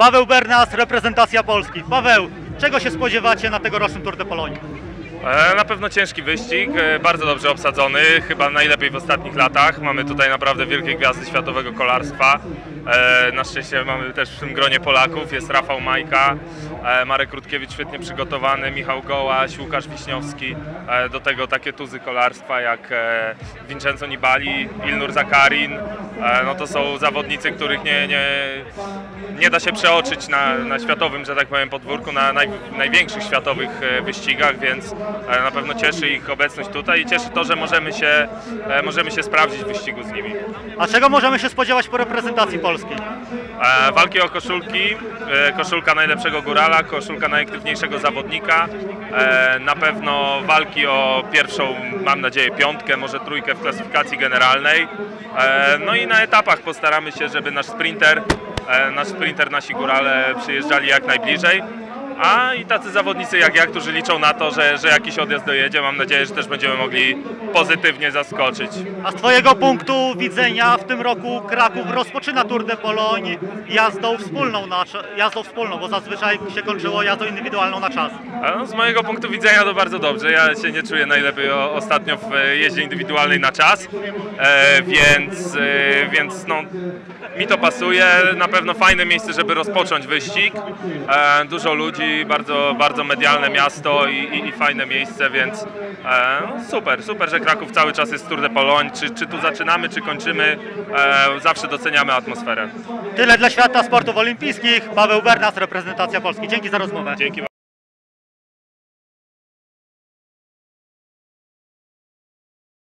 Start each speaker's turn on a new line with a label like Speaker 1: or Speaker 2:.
Speaker 1: Paweł Bernas, reprezentacja Polski. Paweł, czego się spodziewacie na tegorocznym Tour de Pologne?
Speaker 2: E, Na pewno ciężki wyścig, e, bardzo dobrze obsadzony, chyba najlepiej w ostatnich latach. Mamy tutaj naprawdę wielkie gwiazdy światowego kolarstwa. E, Na szczęście mamy też w tym gronie Polaków, jest Rafał Majka, e, Marek Rutkiewicz świetnie przygotowany, Michał Gołaś, Łukasz Wiśniowski. E, Do tego takie tuzy kolarstwa jak Vincenzo Nibali, Ilnur Zakarin. No to są zawodnicy, których nie, nie, nie da się przeoczyć na, na światowym, że tak powiem, podwórku, na naj, największych światowych wyścigach, więc na pewno cieszy ich obecność tutaj i cieszy to, że możemy się, możemy się sprawdzić w wyścigu z nimi.
Speaker 1: A czego możemy się spodziewać po reprezentacji Polski?
Speaker 2: E, Walki o koszulki, e, koszulka najlepszego górala, koszulka najaktywniejszego zawodnika, e, na pewno walki o pierwszą, mam nadzieję, piątkę, może trójkę w klasyfikacji generalnej. E, No i na etapach postaramy się, żeby nasz sprinter, e, nasz sprinter, nasi górale przyjeżdżali jak najbliżej. A i tacy zawodnicy jak ja, którzy liczą na to, że, że jakiś odjazd dojedzie, mam nadzieję, że też będziemy mogli pozytywnie zaskoczyć.
Speaker 1: A z Twojego punktu widzenia w tym roku Kraków rozpoczyna Tour de Pologne jazdą wspólną, na, jazdą wspólną, bo zazwyczaj się kończyło jazdą indywidualną na czas.
Speaker 2: A No, z mojego punktu widzenia to bardzo dobrze. Ja się nie czuję najlepiej ostatnio w e, jeździe indywidualnej na czas, e, więc, e, więc no, mi to pasuje. Na pewno fajne miejsce, żeby rozpocząć wyścig. E, dużo ludzi, bardzo, bardzo medialne miasto i, i, i fajne miejsce, więc e, no, super, super, że Kraków cały czas jest Tour de Pologne. Czy, czy tu zaczynamy, czy kończymy, e, zawsze doceniamy atmosferę.
Speaker 1: Tyle dla świata sportów olimpijskich. Paweł Bernas, reprezentacja Polski. Dzięki za rozmowę.
Speaker 2: Dzięki.